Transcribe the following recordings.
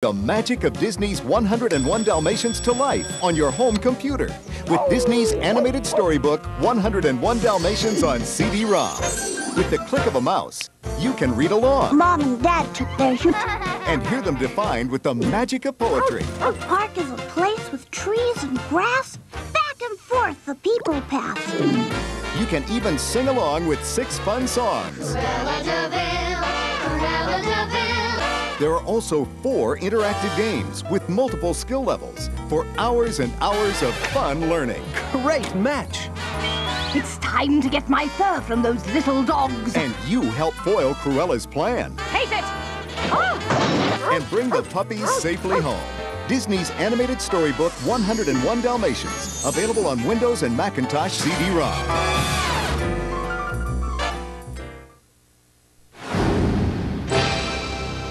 The magic of Disney's 101 Dalmatians to life on your home computer with Disney's animated storybook 101 Dalmatians on CD-ROM. With the click of a mouse, you can read along. Mom and Dad took their shoot. And hear them defined with the magic of poetry. A park is a place with trees and grass. Back and forth the people pass. You can even sing along with six fun songs. There are also four interactive games with multiple skill levels for hours and hours of fun learning. Great match! It's time to get my fur from those little dogs. And you help foil Cruella's plan. Hate it! Oh! And bring the puppies ah! safely ah! home. Disney's animated storybook 101 Dalmatians. Available on Windows and Macintosh CD-ROM.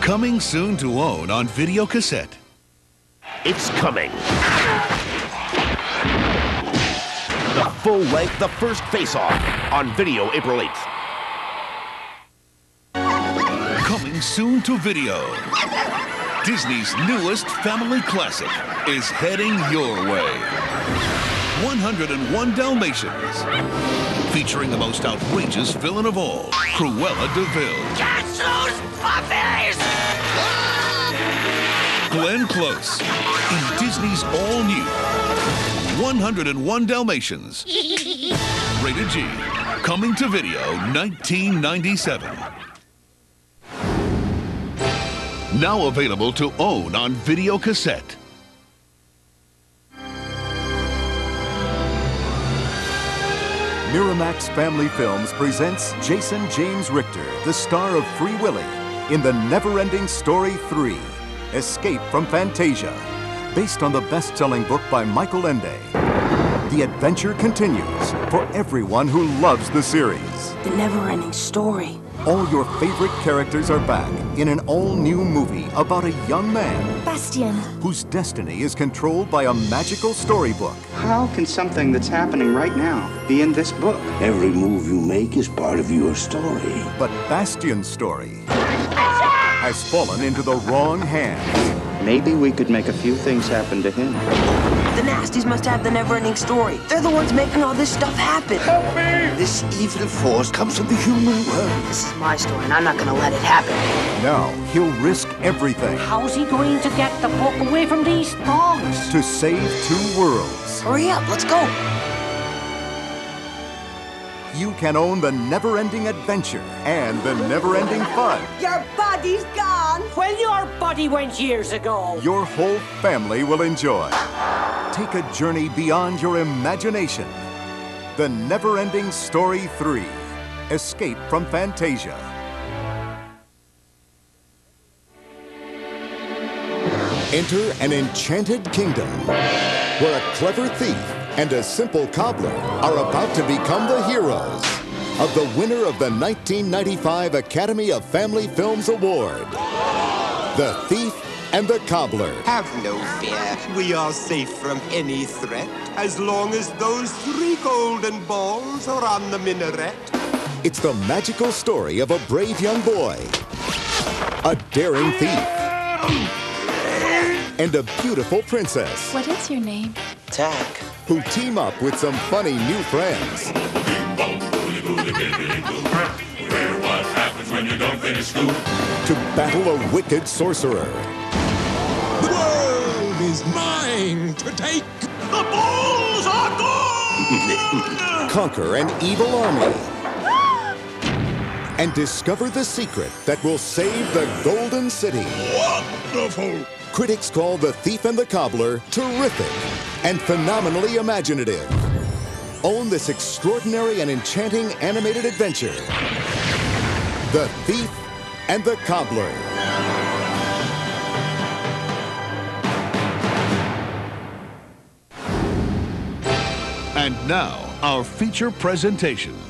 Coming soon to own on video cassette. It's coming. The full length, the first face off on video April 8th. Coming soon to video. Disney's newest family classic is heading your way. 101 Dalmatians. Featuring the most outrageous villain of all, Cruella de Vil. Catch those puppies! Glenn Close in Disney's all-new 101 Dalmatians. Rated G. Coming to video 1997. Now available to own on video cassette. Miramax Family Films presents Jason James Richter, the star of Free Willy, in The Never-Ending Story 3, Escape from Fantasia, based on the best-selling book by Michael Ende. The adventure continues for everyone who loves the series. The never-ending story. All your favorite characters are back in an all-new movie about a young man Bastian. whose destiny is controlled by a magical storybook. How can something that's happening right now be in this book? Every move you make is part of your story. But Bastian's story has fallen into the wrong hands. Maybe we could make a few things happen to him. The Nasties must have the never-ending story. They're the ones making all this stuff happen. Help me! This evil force comes from the human world. This is my story, and I'm not gonna let it happen. Now he'll risk everything How's he going to get the book away from these dogs? to save two worlds. Hurry up, let's go. You can own the never-ending adventure and the never-ending fun. Your body's gone. Well, your body went years ago. Your whole family will enjoy. Take a journey beyond your imagination. The Never-Ending Story 3. Escape from Fantasia. Enter an enchanted kingdom where a clever thief and a simple cobbler are about to become the heroes of the winner of the 1995 Academy of Family Films Award. The Thief and the Cobbler. Have no fear. We are safe from any threat as long as those three golden balls are on the minaret. It's the magical story of a brave young boy, a daring thief, and a beautiful princess What is your name? Tack. who team up with some funny new friends to battle a wicked sorcerer. The world is mine to take. The balls are gone! conquer an evil army, and discover the secret that will save the Golden City. Wonderful! Critics call The Thief and the Cobbler terrific and phenomenally imaginative. Own this extraordinary and enchanting animated adventure The Thief and the Cobbler. And now, our feature presentations.